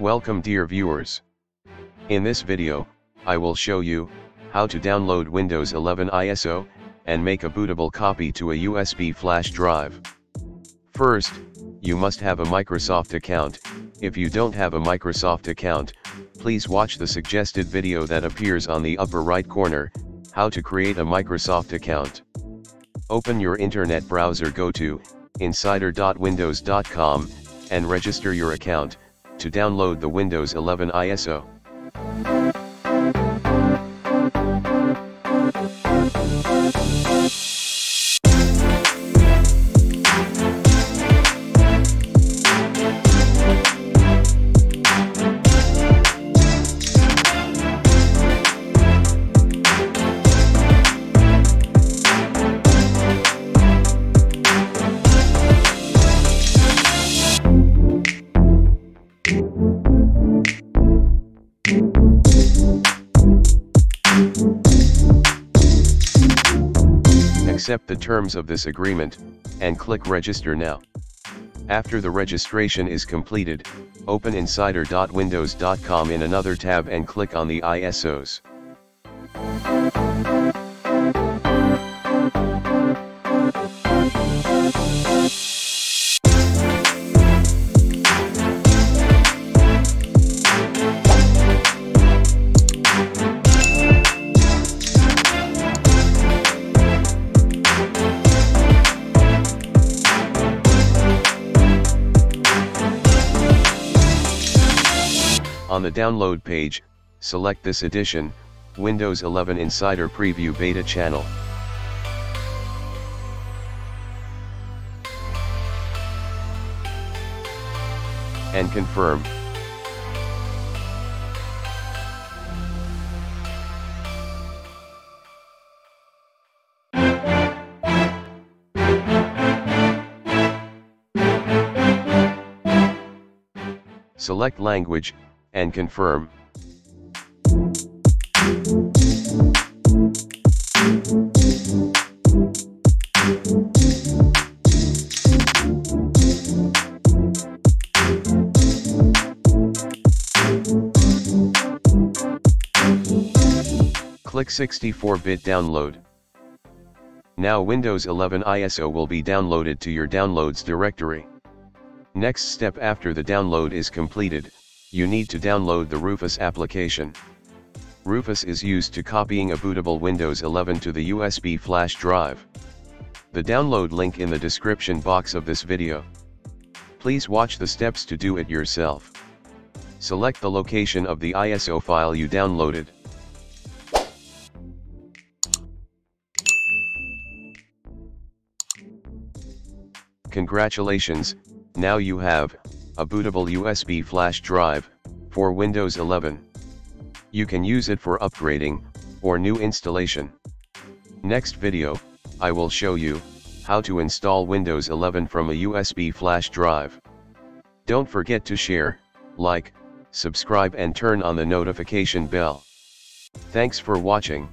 Welcome dear viewers. In this video, I will show you, how to download Windows 11 ISO, and make a bootable copy to a USB flash drive. First, you must have a Microsoft account, if you don't have a Microsoft account, please watch the suggested video that appears on the upper right corner, how to create a Microsoft account. Open your internet browser go to, insider.windows.com, and register your account, to download the Windows 11 ISO. Accept the terms of this agreement, and click register now. After the registration is completed, open insider.windows.com in another tab and click on the ISOs. On the download page, select this edition, Windows 11 Insider Preview Beta channel. And confirm. Select language, and confirm. Click 64-bit download. Now Windows 11 ISO will be downloaded to your downloads directory. Next step after the download is completed, you need to download the Rufus application. Rufus is used to copying a bootable Windows 11 to the USB flash drive. The download link in the description box of this video. Please watch the steps to do it yourself. Select the location of the ISO file you downloaded. Congratulations, now you have, a bootable USB flash drive, for Windows 11. You can use it for upgrading, or new installation. Next video, I will show you, how to install Windows 11 from a USB flash drive. Don't forget to share, like, subscribe and turn on the notification bell. Thanks for watching.